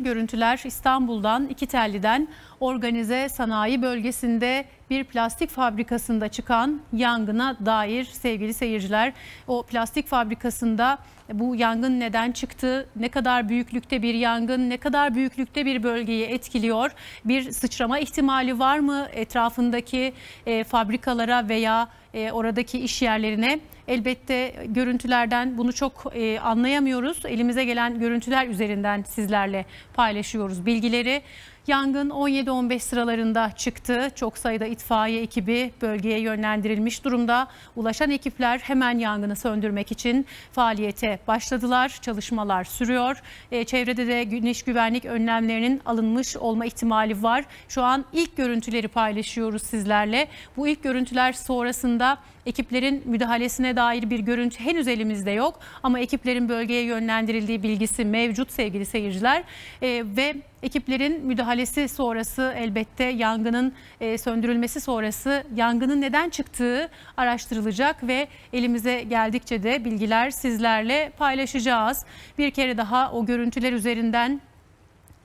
Görüntüler İstanbul'dan iki telliden organize sanayi bölgesinde bir plastik fabrikasında çıkan yangına dair sevgili seyirciler. O plastik fabrikasında bu yangın neden çıktı, ne kadar büyüklükte bir yangın, ne kadar büyüklükte bir bölgeyi etkiliyor, bir sıçrama ihtimali var mı etrafındaki e, fabrikalara veya e, oradaki iş yerlerine? Elbette görüntülerden bunu çok e, anlayamıyoruz. Elimize gelen görüntüler üzerinden sizlerle paylaşıyoruz bilgileri. Yangın 17-15 sıralarında çıktı. Çok sayıda itfaiye ekibi bölgeye yönlendirilmiş durumda. Ulaşan ekipler hemen yangını söndürmek için faaliyete başladılar. Çalışmalar sürüyor. E, çevrede de güneş güvenlik önlemlerinin alınmış olma ihtimali var. Şu an ilk görüntüleri paylaşıyoruz sizlerle. Bu ilk görüntüler sonrasında ekiplerin müdahalesine dair bir görüntü henüz elimizde yok. Ama ekiplerin bölgeye yönlendirildiği bilgisi mevcut sevgili seyirciler. E, ve ekiplerin müdahalesi sonrası elbette yangının e, söndürülmesi sonrası yangının neden çıktığı araştırılacak ve elimize geldikçe de bilgiler sizlerle paylaşacağız. Bir kere daha o görüntüler üzerinden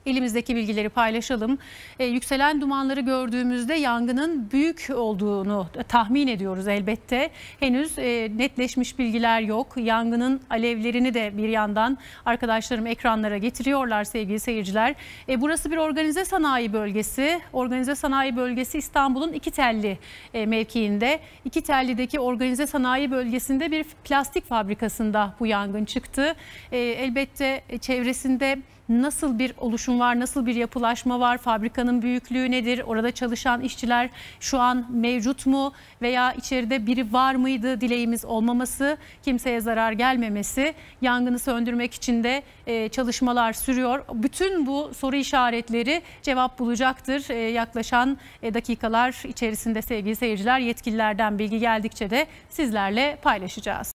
elimizdeki bilgileri paylaşalım. E, yükselen dumanları gördüğümüzde yangının büyük olduğunu tahmin ediyoruz elbette. Henüz e, netleşmiş bilgiler yok. Yangının alevlerini de bir yandan arkadaşlarım ekranlara getiriyorlar sevgili seyirciler. E, burası bir organize sanayi bölgesi. Organize sanayi bölgesi İstanbul'un iki telli e, mevkiinde. İki tellideki organize sanayi bölgesinde bir plastik fabrikasında bu yangın çıktı. E, elbette çevresinde nasıl bir oluşum var, nasıl bir yapılaşma var, fabrikanın büyüklüğü nedir, orada çalışan işçiler şu an mevcut mu veya içeride biri var mıydı dileğimiz olmaması, kimseye zarar gelmemesi, yangını söndürmek için de e, çalışmalar sürüyor. Bütün bu soru işaretleri cevap bulacaktır. E, yaklaşan e, dakikalar içerisinde sevgili seyirciler yetkililerden bilgi geldikçe de sizlerle paylaşacağız.